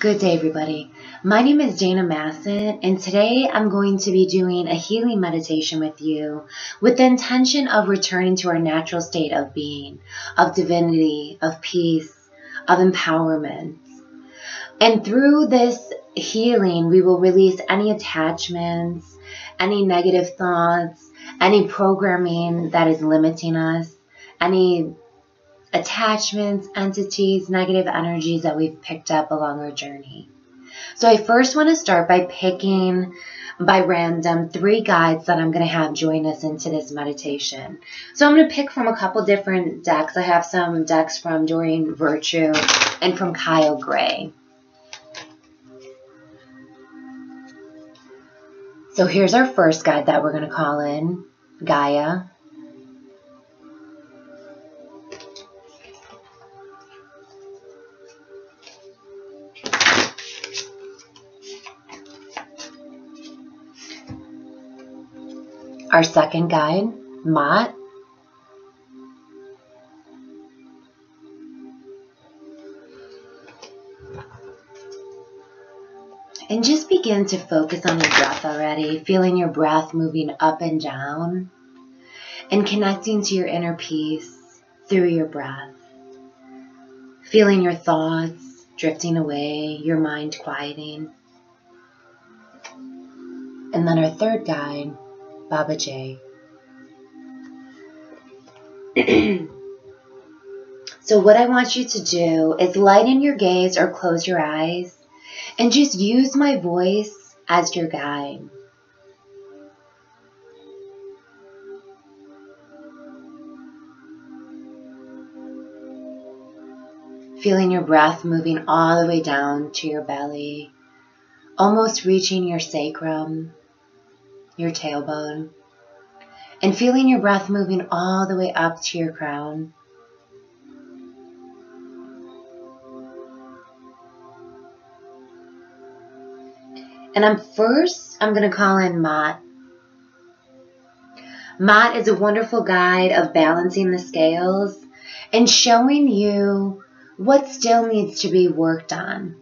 Good day, everybody. My name is Dana Massat, and today I'm going to be doing a healing meditation with you with the intention of returning to our natural state of being, of divinity, of peace, of empowerment. And through this healing, we will release any attachments, any negative thoughts, any programming that is limiting us, any attachments, entities, negative energies that we've picked up along our journey. So I first want to start by picking by random three guides that I'm going to have join us into this meditation. So I'm going to pick from a couple different decks. I have some decks from Doreen Virtue and from Kyle Gray. So here's our first guide that we're going to call in Gaia. Our second guide, Maat. And just begin to focus on your breath already, feeling your breath moving up and down and connecting to your inner peace through your breath. Feeling your thoughts drifting away, your mind quieting. And then our third guide, Babaji. so what I want you to do is lighten your gaze or close your eyes and just use my voice as your guide. Feeling your breath moving all the way down to your belly, almost reaching your sacrum your tailbone, and feeling your breath moving all the way up to your crown. And I'm first, I'm going to call in Maat. Maat is a wonderful guide of balancing the scales and showing you what still needs to be worked on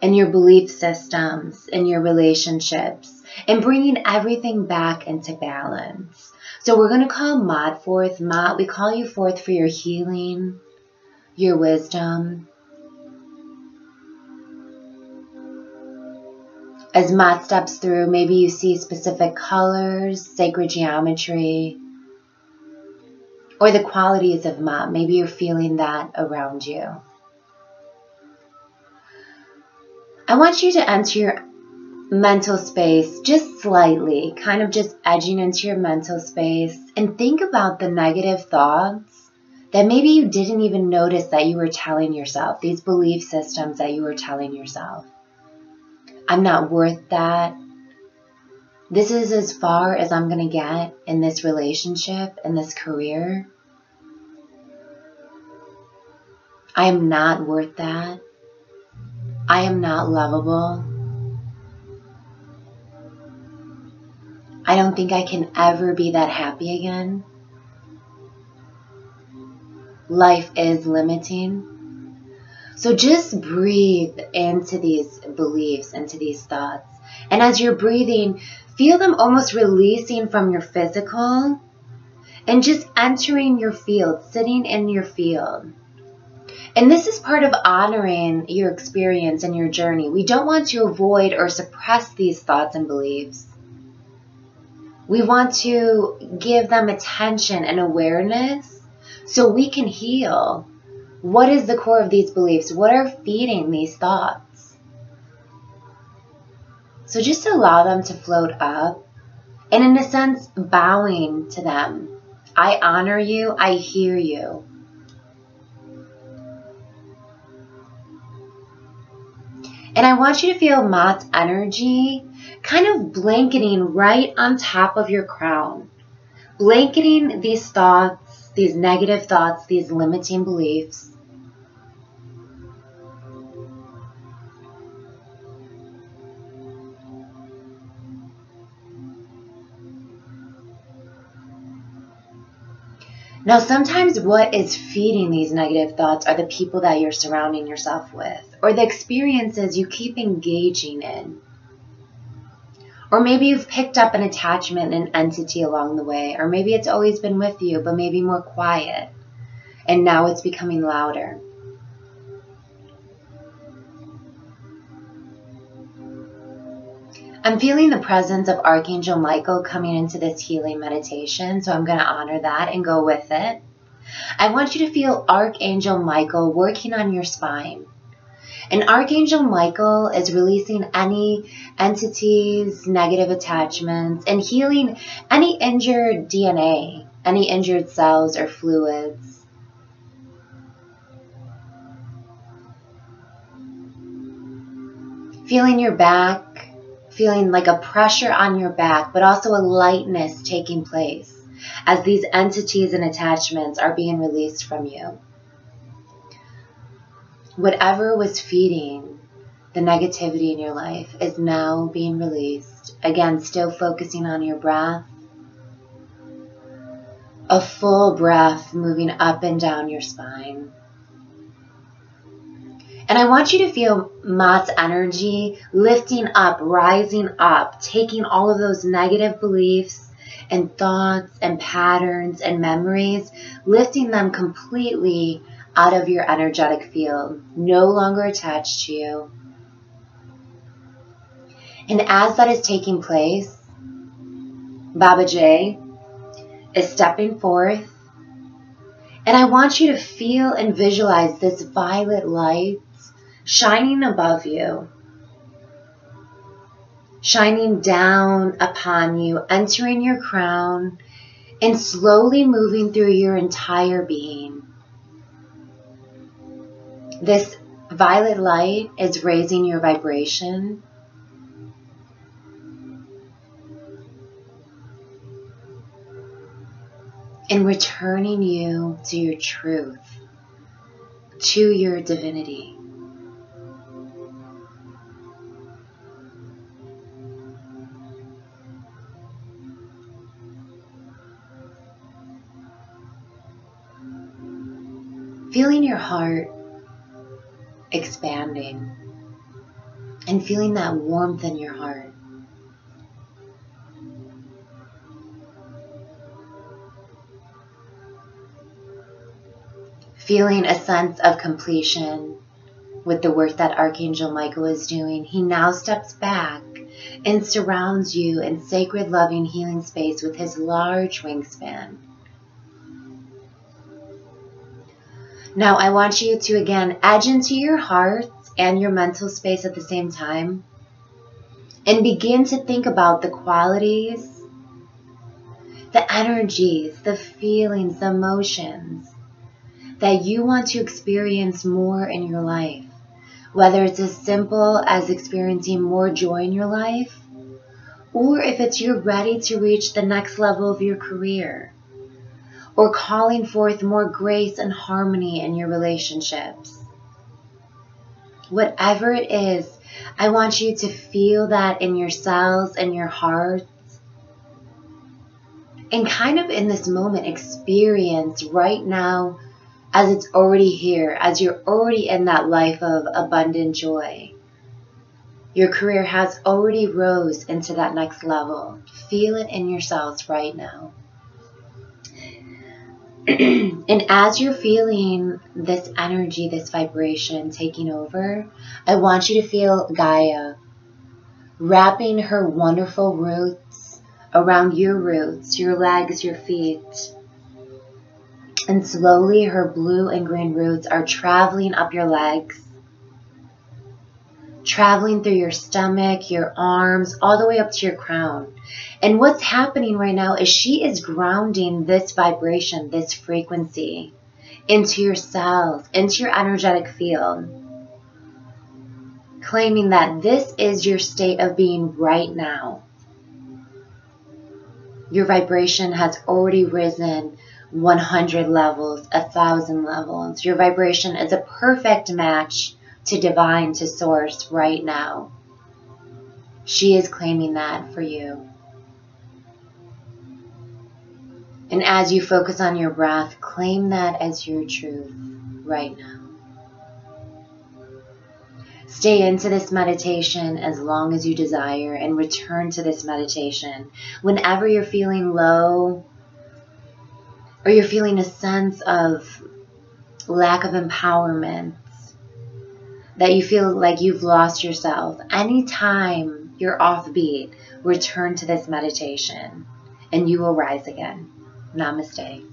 in your belief systems, in your relationships, and bringing everything back into balance. So we're going to call Maat forth. Maat, we call you forth for your healing, your wisdom. As Maat steps through, maybe you see specific colors, sacred geometry, or the qualities of Maat. Maybe you're feeling that around you. I want you to enter your mental space just slightly, kind of just edging into your mental space, and think about the negative thoughts that maybe you didn't even notice that you were telling yourself, these belief systems that you were telling yourself. I'm not worth that. This is as far as I'm going to get in this relationship, in this career. I am not worth that. I am not lovable. I don't think I can ever be that happy again. Life is limiting. So just breathe into these beliefs, into these thoughts. And as you're breathing, feel them almost releasing from your physical and just entering your field, sitting in your field. And this is part of honoring your experience and your journey. We don't want to avoid or suppress these thoughts and beliefs. We want to give them attention and awareness so we can heal. What is the core of these beliefs? What are feeding these thoughts? So just allow them to float up and, in a sense, bowing to them. I honor you, I hear you. And I want you to feel Maat's energy kind of blanketing right on top of your crown. Blanketing these thoughts, these negative thoughts, these limiting beliefs. Now, sometimes what is feeding these negative thoughts are the people that you're surrounding yourself with, or the experiences you keep engaging in. Or maybe you've picked up an attachment, an entity along the way, or maybe it's always been with you, but maybe more quiet, and now it's becoming louder. I'm feeling the presence of Archangel Michael coming into this healing meditation, so I'm going to honor that and go with it. I want you to feel Archangel Michael working on your spine. And Archangel Michael is releasing any entities, negative attachments, and healing any injured DNA, any injured cells or fluids. Feeling your back, feeling like a pressure on your back, but also a lightness taking place as these entities and attachments are being released from you. Whatever was feeding the negativity in your life is now being released. Again, still focusing on your breath. A full breath moving up and down your spine. And I want you to feel Maat's energy lifting up, rising up, taking all of those negative beliefs and thoughts and patterns and memories, lifting them completely out of your energetic field, no longer attached to you. And as that is taking place, Babaji is stepping forth. And I want you to feel and visualize this violet light shining above you, shining down upon you, entering your crown, and slowly moving through your entire being. This violet light is raising your vibration. And returning you to your truth, to your divinity. Feeling your heart expanding and feeling that warmth in your heart. Feeling a sense of completion with the work that Archangel Michael is doing, he now steps back and surrounds you in sacred, loving, healing space with his large wingspan. Now, I want you to again edge into your heart and your mental space at the same time and begin to think about the qualities, the energies, the feelings, the emotions that you want to experience more in your life. Whether it's as simple as experiencing more joy in your life, or if it's you're ready to reach the next level of your career or calling forth more grace and harmony in your relationships. Whatever it is, I want you to feel that in yourselves and your hearts. And kind of in this moment, experience right now as it's already here, as you're already in that life of abundant joy. Your career has already rose into that next level. Feel it in yourselves right now. and as you're feeling this energy, this vibration taking over, I want you to feel Gaia wrapping her wonderful roots around your roots, your legs, your feet. And slowly her blue and green roots are traveling up your legs, traveling through your stomach, your arms, all the way up to your crown. And what's happening right now is she is grounding this vibration, this frequency into your cells, into your energetic field. Claiming that this is your state of being right now. Your vibration has already risen 100 levels, 1,000 levels. Your vibration is a perfect match to divine, to source right now. She is claiming that for you. And as you focus on your breath, claim that as your truth right now. Stay into this meditation as long as you desire and return to this meditation whenever you're feeling low or you're feeling a sense of lack of empowerment, that you feel like you've lost yourself. Anytime you're offbeat, return to this meditation and you will rise again. Namaste.